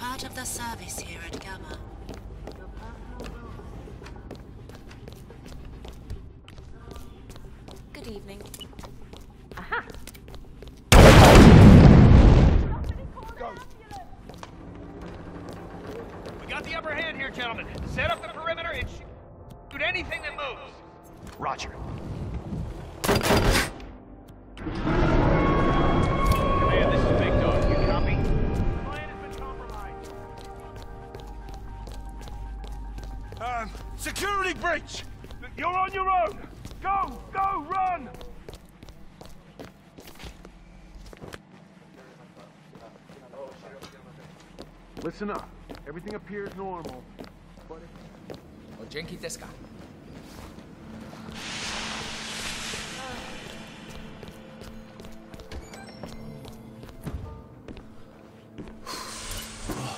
As part of the service here at GAMA, Good evening. Aha! We got the upper hand here, gentlemen. Set up the perimeter and shoot anything that moves. Roger. Um, security breach! You're on your own! Go! Go! Run! Listen up. Everything appears normal, but... jenki desu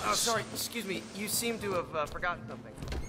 Oh, sorry. Excuse me. You seem to have uh, forgotten something.